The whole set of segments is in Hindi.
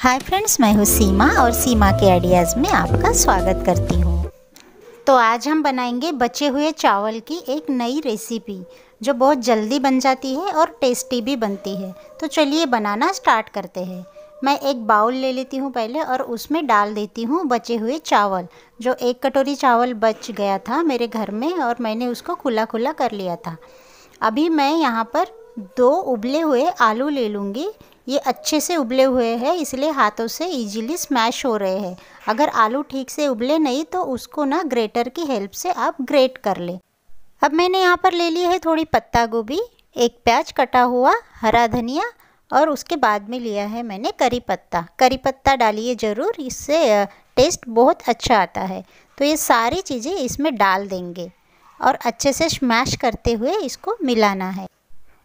हाय फ्रेंड्स मैं हूँ सीमा और सीमा के आइडियाज़ में आपका स्वागत करती हूँ। तो आज हम बनाएँगे बचे हुए चावल की एक नई रेसिपी जो बहुत जल्दी बन जाती है और टेस्टी भी बनती है। तो चलिए बनाना स्टार्ट करते हैं। मैं एक बाउल ले लेती हूँ पहले और उसमें डाल देती हूँ बचे हुए चावल, जो एक कटोरी चावल बच गया था मेरे घर में और मैंने उसको खुला खुला कर लिया था। अभी मैं यहाँ पर दो उबले हुए आलू ले लूँगी। ये अच्छे से उबले हुए हैं, इसलिए हाथों से इजीली स्मैश हो रहे हैं। अगर आलू ठीक से उबले नहीं तो उसको ना ग्रेटर की हेल्प से आप ग्रेट कर ले। अब मैंने यहाँ पर ले ली है थोड़ी पत्ता गोभी, एक प्याज कटा हुआ, हरा धनिया, और उसके बाद में लिया है मैंने करी पत्ता। करी पत्ता डालिए ज़रूर, इससे टेस्ट बहुत अच्छा आता है। तो ये सारी चीज़ें इसमें डाल देंगे, और अच्छे से स्मैश करते हुए इसको मिलाना है।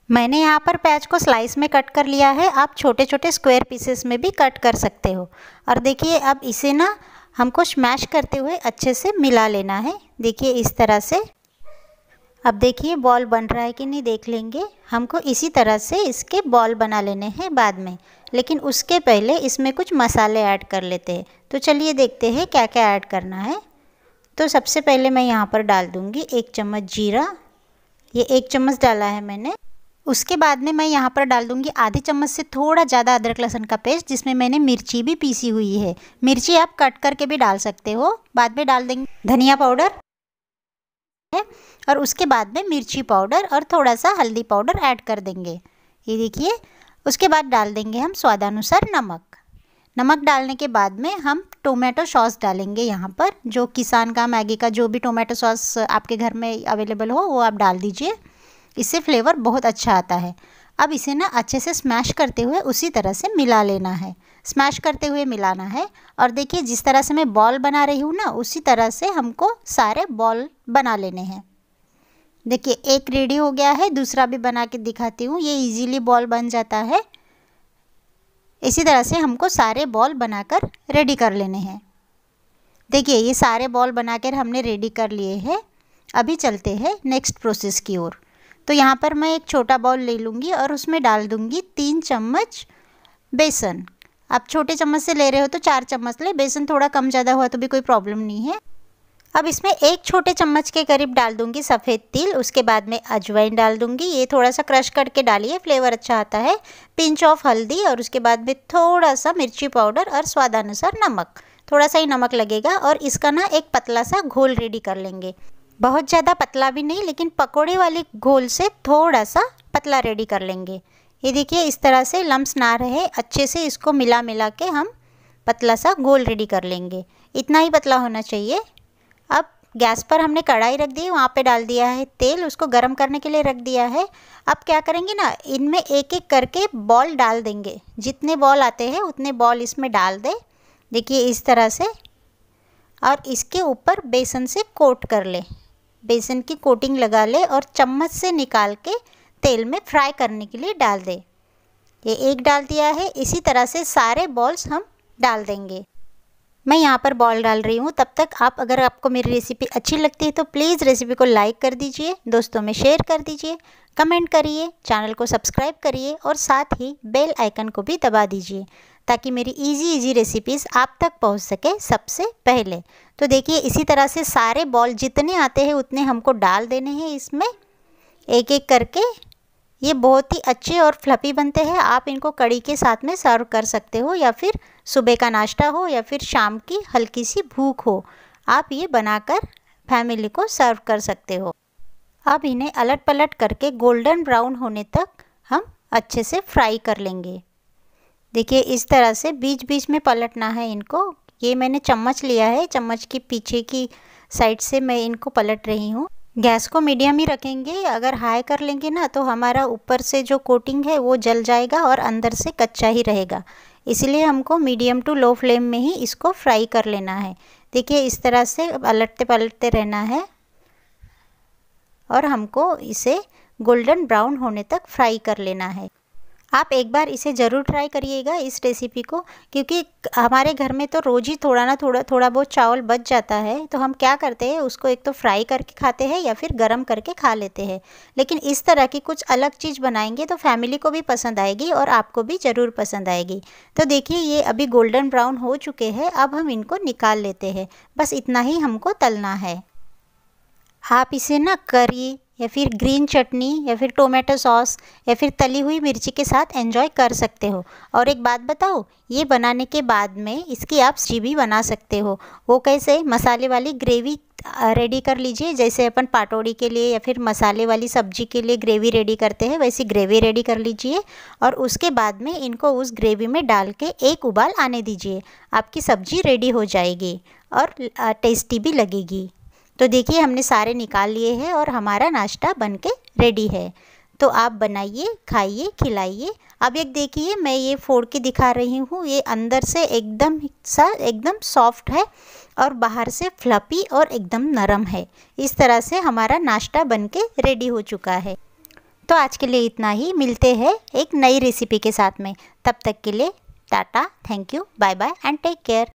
मैंने यहाँ पर प्याज को स्लाइस में कट कर लिया है। आप छोटे छोटे स्क्वायर पीसेस में भी कट कर सकते हो। और देखिए, अब इसे ना हमको स्मैश करते हुए अच्छे से मिला लेना है। देखिए, इस तरह से। अब देखिए, बॉल बन रहा है कि नहीं देख लेंगे। हमको इसी तरह से इसके बॉल बना लेने हैं बाद में। लेकिन उसके पहले इसमें कुछ मसाले ऐड कर लेते हैं। तो चलिए देखते हैं क्या क्या ऐड करना है। तो सबसे पहले मैं यहाँ पर डाल दूँगी एक चम्मच जीरा। ये एक चम्मच डाला है मैंने। उसके बाद में मैं यहाँ पर डाल दूँगी आधे चम्मच से थोड़ा ज़्यादा अदरक लहसुन का पेस्ट, जिसमें मैंने मिर्ची भी पीसी हुई है। मिर्ची आप कट करके भी डाल सकते हो। बाद में डाल देंगे धनिया पाउडर है, और उसके बाद में मिर्ची पाउडर और थोड़ा सा हल्दी पाउडर ऐड कर देंगे। ये देखिए, उसके बाद डाल देंगे हम स्वादानुसार नमक। नमक डालने के बाद में हम टोमेटो सॉस डालेंगे यहाँ पर, जो किसान का मैगी का जो भी टोमेटो सॉस आपके घर में अवेलेबल हो, वो आप डाल दीजिए। इससे फ्लेवर बहुत अच्छा आता है। अब इसे ना अच्छे से स्मैश करते हुए उसी तरह से मिला लेना है। स्मैश करते हुए मिलाना है और देखिए जिस तरह से मैं बॉल बना रही हूँ ना, उसी तरह से हमको सारे बॉल बना लेने हैं। देखिए, एक रेडी हो गया है, दूसरा भी बना के दिखाती हूँ, ये इजीली बॉल बन जाता है। इसी तरह से हमको सारे बॉल बनाकर रेडी कर लेने हैं। देखिए, ये सारे बॉल बनाकर हमने रेडी कर लिए हैं। अभी चलते हैं नेक्स्ट प्रोसेस की ओर। तो यहाँ पर मैं एक छोटा बाउल ले लूँगी और उसमें डाल दूँगी तीन चम्मच बेसन। आप छोटे चम्मच से ले रहे हो तो चार चम्मच ले, बेसन थोड़ा कम ज़्यादा हुआ तो भी कोई प्रॉब्लम नहीं है। अब इसमें एक छोटे चम्मच के करीब डाल दूँगी सफ़ेद तिल, उसके बाद में अजवाइन डाल दूँगी। ये थोड़ा सा क्रश करके डालिए, फ्लेवर अच्छा आता है। पिंच ऑफ़ हल्दी और उसके बाद में थोड़ा सा मिर्ची पाउडर और स्वादानुसार नमक। थोड़ा सा ही नमक लगेगा और इसका ना एक पतला सा घोल रेडी कर लेंगे। बहुत ज़्यादा पतला भी नहीं, लेकिन पकोड़े वाले घोल से थोड़ा सा पतला रेडी कर लेंगे। ये देखिए, इस तरह से लम्स ना रहे, अच्छे से इसको मिला मिला के हम पतला सा गोल रेडी कर लेंगे। इतना ही पतला होना चाहिए। अब गैस पर हमने कढ़ाई रख दी, वहाँ पे डाल दिया है तेल, उसको गर्म करने के लिए रख दिया है। अब क्या करेंगे ना, इनमें एक एक करके बॉल डाल देंगे। जितने बॉल आते हैं, उतने बॉल इसमें डाल दें। देखिए, इस तरह से। और इसके ऊपर बेसन से कोट कर ले। बेसन की कोटिंग लगा ले और चम्मच से निकाल के तेल में फ्राई करने के लिए डाल दे। ये एक डाल दिया है, इसी तरह से सारे बॉल्स हम डाल देंगे। मैं यहाँ पर बॉल डाल रही हूँ, तब तक आप, अगर आपको मेरी रेसिपी अच्छी लगती है तो प्लीज़ रेसिपी को लाइक कर दीजिए, दोस्तों में शेयर कर दीजिए कमेंट करिए चैनल को सब्सक्राइब करिए और साथ ही बेल आइकन को भी दबा दीजिए। ताकि मेरी इजी इजी रेसिपीज़ आप तक पहुँच सके सबसे पहले। तो देखिए, इसी तरह से सारे बॉल जितने आते हैं, उतने हमको डाल देने हैं इसमें। एक एक करके ये बहुत ही अच्छे और फ्लपी बनते हैं। आप इनको कड़ी के साथ में सर्व कर सकते हो, या फिर सुबह का नाश्ता हो, या फिर शाम की हल्की सी भूख हो। आप ये बनाकर फैमिली को सर्व कर सकते हो। अब इन्हें अलट पलट करके गोल्डन ब्राउन होने तक हम अच्छे से फ्राई कर लेंगे। देखिए, इस तरह से बीच बीच में पलटना है इनको। ये मैंने चम्मच लिया है, चम्मच की पीछे की साइड से मैं इनको पलट रही हूँ। गैस को मीडियम ही रखेंगे, अगर हाई कर लेंगे ना तो हमारा ऊपर से जो कोटिंग है, वो जल जाएगा और अंदर से कच्चा ही रहेगा। इसलिए हमको मीडियम टू लो फ्लेम में ही इसको फ्राई कर लेना है। देखिए, इस तरह से पलटते पलटते रहना है और हमको इसे गोल्डन ब्राउन होने तक फ्राई कर लेना है। आप एक बार इसे ज़रूर ट्राई करिएगा इस रेसिपी को, क्योंकि हमारे घर में तो रोज़ ही थोड़ा ना थोड़ा थोड़ा बहुत चावल बच जाता है तो हम क्या करते हैं, उसको एक तो फ्राई करके खाते हैं या फिर गर्म करके खा लेते हैं। लेकिन इस तरह की कुछ अलग चीज़ बनाएँगे तो फैमिली को भी पसंद आएगी और आपको भी ज़रूर पसंद आएगी। तो देखिए, ये अभी गोल्डन ब्राउन हो चुके हैं, अब हम इनको निकाल लेते हैं। बस इतना ही हमको तलना है। आप इसे ना करी या फिर ग्रीन चटनी या फिर टोमेटो सॉस या फिर तली हुई मिर्ची के साथ एंजॉय कर सकते हो। और एक बात बताओ, ये बनाने के बाद में इसकी आप स्टी भी बना सकते हो। वो कैसे, मसाले वाली ग्रेवी रेडी कर लीजिए। जैसे अपन पाटोड़ी के लिए या फिर मसाले वाली सब्ज़ी के लिए ग्रेवी रेडी करते हैं, वैसी ग्रेवी रेडी कर लीजिए। और उसके बाद में इनको उस ग्रेवी में डाल के एक उबाल आने दीजिए। आपकी सब्ज़ी रेडी हो जाएगी और टेस्टी भी लगेगी। तो देखिए, हमने सारे निकाल लिए हैं और हमारा नाश्ता बन के रेडी है। तो आप बनाइए, खाइए, खिलाइए। अब एक देखिए, मैं ये फोड़ के दिखा रही हूँ। ये अंदर से एकदम सा, एकदम सॉफ्ट है और बाहर से फ्लपी और एकदम नरम है। इस तरह से हमारा नाश्ता बन के रेडी हो चुका है। तो आज के लिए इतना ही। मिलते हैं एक नई रेसिपी के साथ में। तब तक के लिए tata thank you bye bye and take care